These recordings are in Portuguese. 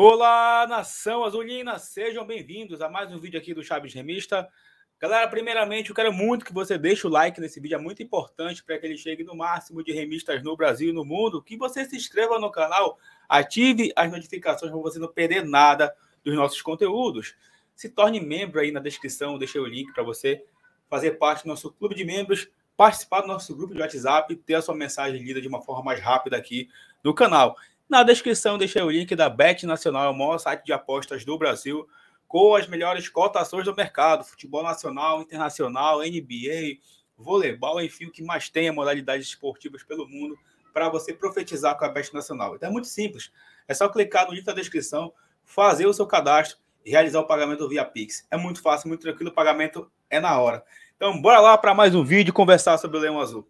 Olá, nação azulina, sejam bem-vindos a mais um vídeo aqui do Chaves Remista. Galera, primeiramente, eu quero muito que você deixe o like nesse vídeo, é muito importante para que ele chegue no máximo de remistas no Brasil e no mundo. Que você se inscreva no canal, ative as notificações para você não perder nada dos nossos conteúdos. Se torne membro aí na descrição, deixei o link para você fazer parte do nosso clube de membros, participar do nosso grupo de WhatsApp, ter a sua mensagem lida de uma forma mais rápida aqui no canal. Na descrição deixei o link da Bet Nacional, o maior site de apostas do Brasil, com as melhores cotações do mercado, futebol nacional, internacional, NBA, voleibol, enfim, o que mais tem a modalidades esportivas pelo mundo para você profetizar com a Bet Nacional. Então é muito simples. É só clicar no link da descrição, fazer o seu cadastro e realizar o pagamento via Pix. É muito fácil, muito tranquilo, o pagamento é na hora. Então, bora lá para mais um vídeo conversar sobre o Leão Azul.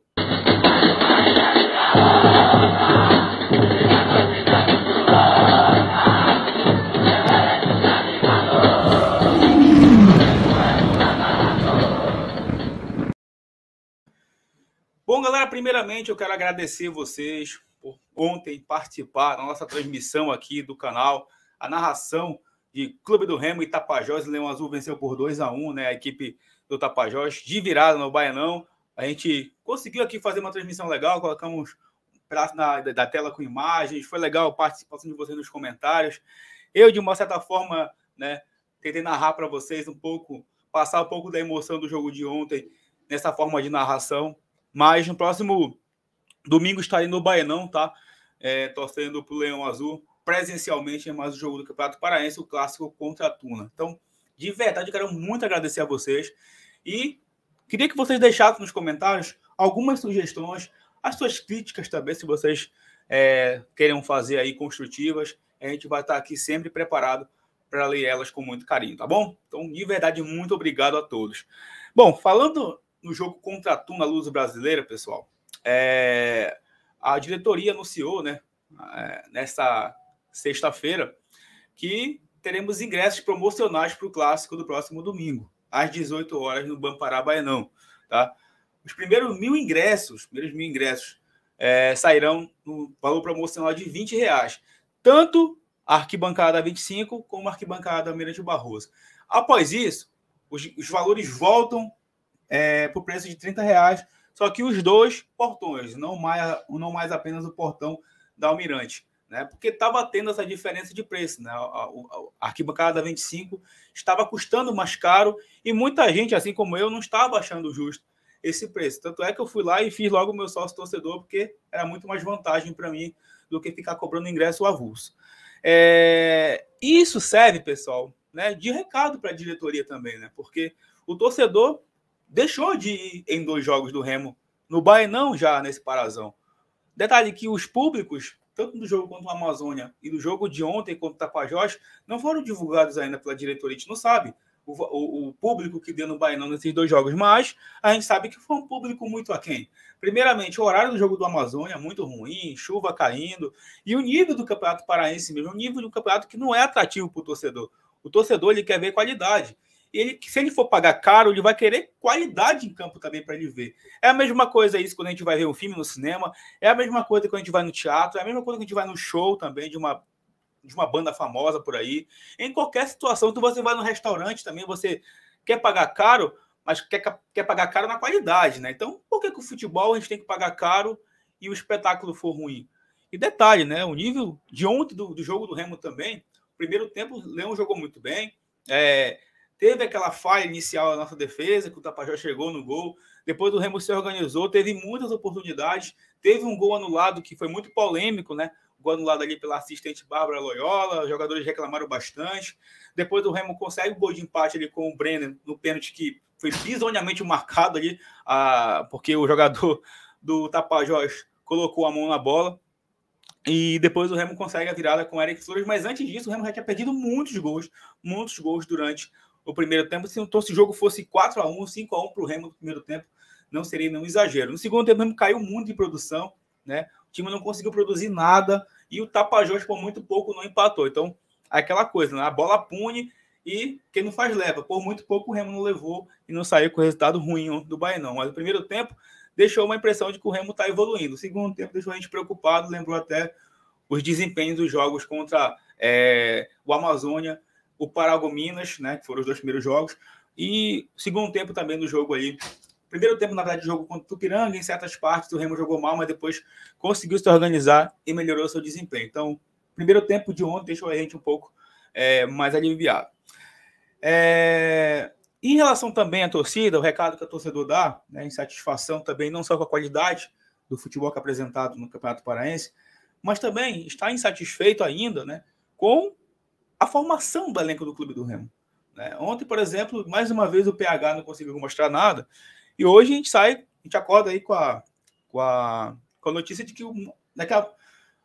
Galera, primeiramente eu quero agradecer vocês por ontem participar da nossa transmissão aqui do canal, a narração de Clube do Remo e Tapajós, Leão Azul venceu por 2 a 1 né? A equipe do Tapajós de virada no Baianão. A gente conseguiu aqui fazer uma transmissão legal, colocamos um pedaço da, da tela com imagens, foi legal a participação de vocês nos comentários. Eu, de uma certa forma, né, tentei narrar para vocês um pouco, passar um pouco da emoção do jogo de ontem nessa forma de narração. Mas no próximo domingo estarei no Baianão, tá? É, torcendo o Leão Azul presencialmente em mais um jogo do Campeonato Paraense, o clássico contra a Tuna. Então, de verdade, quero muito agradecer a vocês e queria que vocês deixassem nos comentários algumas sugestões, as suas críticas também, se vocês é, querem fazer aí construtivas. A gente vai estar aqui sempre preparado para ler elas com muito carinho, tá bom? Então, de verdade, muito obrigado a todos. Bom, falando no jogo contra a Tuna Luz Brasileira, pessoal, é, a diretoria anunciou, né, é, nessa sexta-feira, que teremos ingressos promocionais para o clássico do próximo domingo, às 18 horas, no Bampará Baianão. Tá? Os primeiros mil ingressos, os primeiros mil ingressos, é, sairão no valor promocional de 20 reais. Tanto a arquibancada 25 como a arquibancada Mirante Barroso. Após isso, os, os valores voltam é, por preço de 30 reais, só que os dois portões, não mais, não mais apenas o portão da Almirante. Né? Porque estava tendo essa diferença de preço. Né? A, a, a arquibancada 25 estava custando mais caro e muita gente, assim como eu, não estava achando justo esse preço. Tanto é que eu fui lá e fiz logo o meu sócio torcedor, porque era muito mais vantagem para mim do que ficar cobrando ingresso avulso. É... Isso serve, pessoal, né, de recado para a diretoria também, né? Porque o torcedor deixou de ir em dois jogos do Remo no Baenão já nesse parazão. Detalhe que os públicos, tanto do jogo contra o Amazônia e do jogo de ontem contra o Tapajós, não foram divulgados ainda pela diretoria. A gente não sabe o, o, o público que deu no Baenão nesses dois jogos, mas a gente sabe que foi um público muito aquém. Primeiramente, o horário do jogo do Amazônia muito ruim, chuva caindo, e o nível do Campeonato Paraense mesmo, o nível do campeonato que não é atrativo para o torcedor. O torcedor ele quer ver qualidade. E ele, se ele for pagar caro, ele vai querer qualidade em campo também para ele ver. É a mesma coisa isso quando a gente vai ver um filme no cinema, é a mesma coisa quando a gente vai no teatro, é a mesma coisa quando a gente vai no show também de uma, de uma banda famosa por aí. Em qualquer situação, tu você vai no restaurante também, você quer pagar caro, mas quer, quer pagar caro na qualidade, né? Então, por que, que o futebol a gente tem que pagar caro e o espetáculo for ruim? E detalhe, né? O nível de ontem do, do jogo do Remo também, primeiro tempo, o Leão jogou muito bem. É, Teve aquela falha inicial da nossa defesa, que o Tapajós chegou no gol. Depois o Remo se organizou, teve muitas oportunidades. Teve um gol anulado que foi muito polêmico, né? O gol anulado ali pela assistente Bárbara Loyola. Os jogadores reclamaram bastante. Depois o Remo consegue o gol de empate ali com o Brenner no pênalti que foi bizonhamente marcado ali, ah, porque o jogador do Tapajós colocou a mão na bola. E depois o Remo consegue a virada com o Eric Flores, mas antes disso o Remo já tinha perdido muitos gols, muitos gols durante o primeiro tempo. Se, então, se o jogo fosse 4 a 1 5 a 1 para o Remo no primeiro tempo, não seria nenhum exagero. No segundo tempo, o Remo caiu muito em produção, né? O time não conseguiu produzir nada e o Tapajós, por muito pouco, não empatou. Então, aquela coisa, né? a bola pune e quem não faz leva. Por muito pouco, o Remo não levou e não saiu com o resultado ruim do Baianão. Mas o primeiro tempo deixou uma impressão de que o Remo está evoluindo. O segundo tempo deixou a gente preocupado, lembrou até os desempenhos dos jogos contra é, o Amazônia, o Paragominas, né, que foram os dois primeiros jogos, e segundo tempo também no jogo aí. Primeiro tempo, na verdade, jogo contra o Tupiranga, em certas partes o Remo jogou mal, mas depois conseguiu se organizar e melhorou seu desempenho. Então, primeiro tempo de ontem deixou a gente um pouco é, mais aliviado. É, em relação também à torcida, o recado que a torcedor dá, né, insatisfação também, não só com a qualidade do futebol que é apresentado no Campeonato Paraense, mas também está insatisfeito ainda né, com a formação do elenco do Clube do Remo. Né? Ontem, por exemplo, mais uma vez o PH não conseguiu mostrar nada, e hoje a gente sai, a gente acorda aí com a, com a, com a notícia de que daqui a,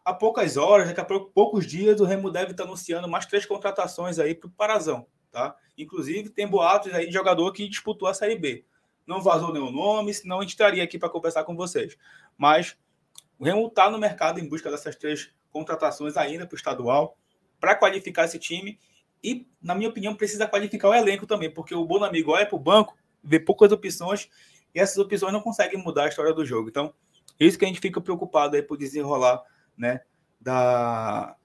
a poucas horas, daqui a poucos dias, o Remo deve estar anunciando mais três contratações aí para o Parazão. Tá? Inclusive, tem boatos aí de jogador que disputou a Série B. Não vazou nenhum nome, senão a gente estaria aqui para conversar com vocês. Mas o Remo está no mercado em busca dessas três contratações ainda para o estadual, para qualificar esse time. E, na minha opinião, precisa qualificar o elenco também, porque o Bonamigo olha para o banco, vê poucas opções, e essas opções não conseguem mudar a história do jogo. Então, isso que a gente fica preocupado aí por desenrolar né, da,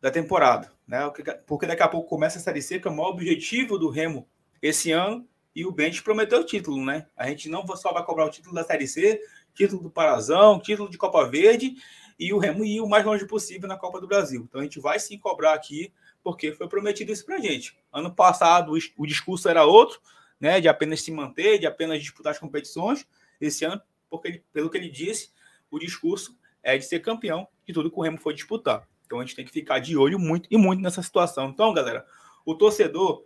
da temporada. Né? Porque daqui a pouco começa a Série C, que é o maior objetivo do Remo esse ano, e o Bench prometeu o título, né? A gente não só vai cobrar o título da Série C, título do Parazão, título de Copa Verde, e o Remo ir o mais longe possível na Copa do Brasil. Então a gente vai sim cobrar aqui, porque foi prometido isso pra gente. Ano passado o discurso era outro, né? De apenas se manter, de apenas disputar as competições. Esse ano, porque ele, pelo que ele disse, o discurso é de ser campeão de tudo que o Remo foi disputar. Então a gente tem que ficar de olho muito e muito nessa situação. Então, galera, o torcedor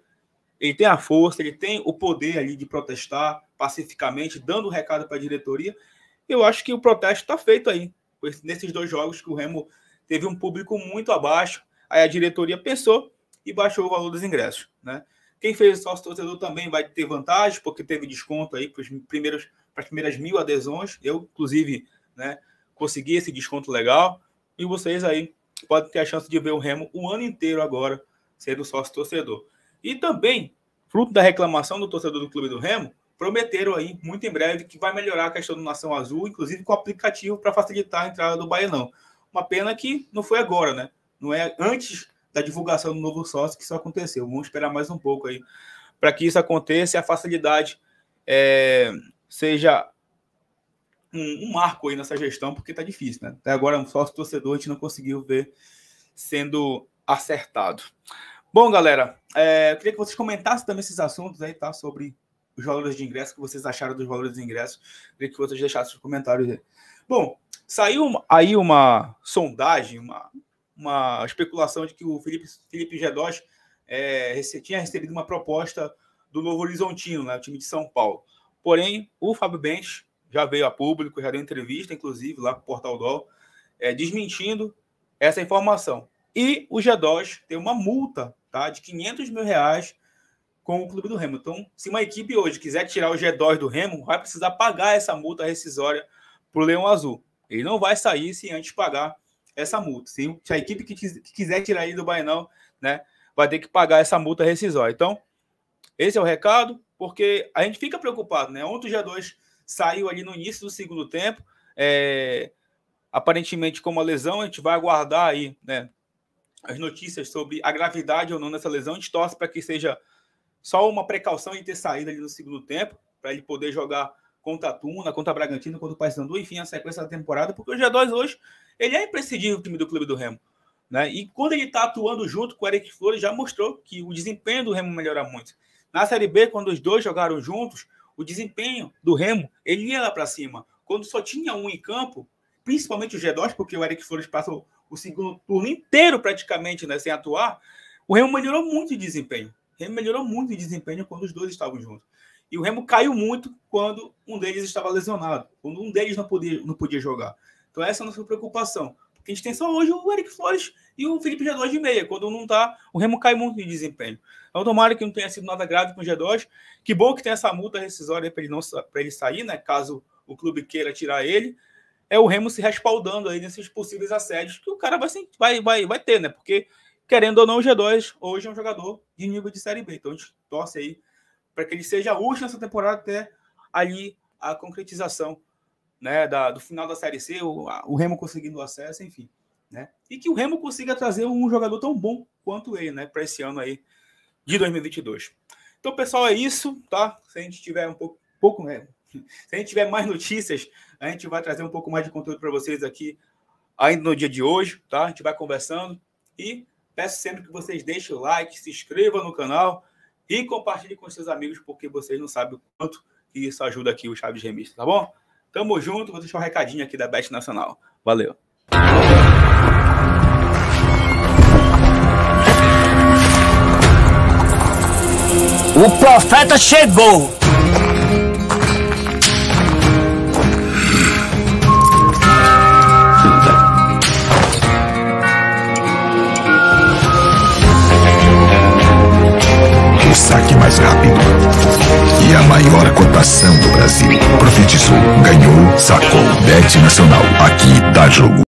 ele tem a força, ele tem o poder ali de protestar pacificamente, dando o recado para a diretoria. Eu acho que o protesto está feito aí. Nesses dois jogos que o Remo teve um público muito abaixo, aí a diretoria pensou e baixou o valor dos ingressos, né? Quem fez sócio torcedor também vai ter vantagem, porque teve desconto aí para os primeiros para as primeiras mil adesões. Eu, inclusive, né, consegui esse desconto legal. E vocês aí pode ter a chance de ver o Remo o ano inteiro agora sendo sócio torcedor. E também, fruto da reclamação do torcedor do Clube do Remo, prometeram aí, muito em breve, que vai melhorar a questão do Nação Azul, inclusive com aplicativo para facilitar a entrada do Baianão. Uma pena que não foi agora, né? Não é antes da divulgação do novo sócio que isso aconteceu. Vamos esperar mais um pouco aí para que isso aconteça e a facilidade é, seja um, um, marco aí nessa gestão, porque está difícil, né? Até agora, um sócio torcedor a gente não conseguiu ver sendo acertado. Bom, galera, é, eu queria que vocês comentassem também esses assuntos aí, tá? Sobre os valores de ingresso, que vocês acharam dos valores de ingresso. Queria que vocês deixassem os comentários aí. Bom, saiu aí uma sondagem, uma, uma especulação de que o Felipe, Felipe Gedós é, tinha recebido uma proposta do Novo Horizontino, né, o time de São Paulo. Porém, o Fábio Bench já veio a público, já deu entrevista, inclusive, lá com o Portal DOL, é, desmentindo essa informação. E o G2 tem uma multa tá, de 500 mil reais com o clube do Remo. Então, se uma equipe hoje quiser tirar o G2 do Remo, vai precisar pagar essa multa rescisória para o Leão Azul. Ele não vai sair sem antes pagar essa multa. Se, a equipe que, quiser tirar ele do Bainão, né, vai ter que pagar essa multa rescisória. Então, esse é o recado, porque a gente fica preocupado, né? Ontem o G2 saiu ali no início do segundo tempo. É, aparentemente, com uma lesão, a gente vai aguardar aí né, as notícias sobre a gravidade ou não dessa lesão. A gente torce para que seja só uma precaução em ter saído ali no segundo tempo, para ele poder jogar contra a Tuna, contra a Bragantino, contra o Paysandu, enfim, a sequência da temporada, porque o G2 hoje ele é imprescindível o time do Clube do Remo. Né? E quando ele está atuando junto com o Eric Flores, já mostrou que o desempenho do Remo melhora muito. Na Série B, quando os dois jogaram juntos, o desempenho do Remo, ele ia lá para cima. Quando só tinha um em campo, principalmente o G2, porque o Eric Flores passou o segundo turno inteiro praticamente né, sem atuar, o Remo melhorou muito de desempenho. O Remo melhorou muito de desempenho quando os dois estavam juntos. E o Remo caiu muito quando um deles estava lesionado, quando um deles não podia, não podia jogar. Então essa é a nossa preocupação. Porque a gente tem só hoje o Eric Flores e o Felipe G2 de meia. Quando não tá, o Remo cai muito de desempenho. Então, tomara que não tenha sido nada grave com o G2. Que bom que tem essa multa rescisória para ele, não, ele sair, né? Caso o clube queira tirar ele. É o Remo se respaldando aí nesses possíveis assédios que o cara vai, vai, vai, vai ter, né? Porque, querendo ou não, o G2 hoje é um jogador de nível de Série B. Então a gente torce aí para que ele seja útil nessa temporada até ali a concretização né, da, do final da Série C, o, o Remo conseguindo acesso, enfim. né? E que o Remo consiga trazer um jogador tão bom quanto ele, né? Para esse ano aí de 2022. Então, pessoal, é isso, tá? Se a gente tiver um pouco, pouco né? Se a gente tiver mais notícias, a gente vai trazer um pouco mais de conteúdo para vocês aqui ainda no dia de hoje, tá? A gente vai conversando e peço sempre que vocês deixem o like, se inscrevam no canal e compartilhem com seus amigos, porque vocês não sabem o quanto que isso ajuda aqui o Chaves Remista, tá bom? Tamo junto, vou deixar um recadinho aqui da Best Nacional. Valeu! O profeta chegou. Nacional. Aqui dá jogo.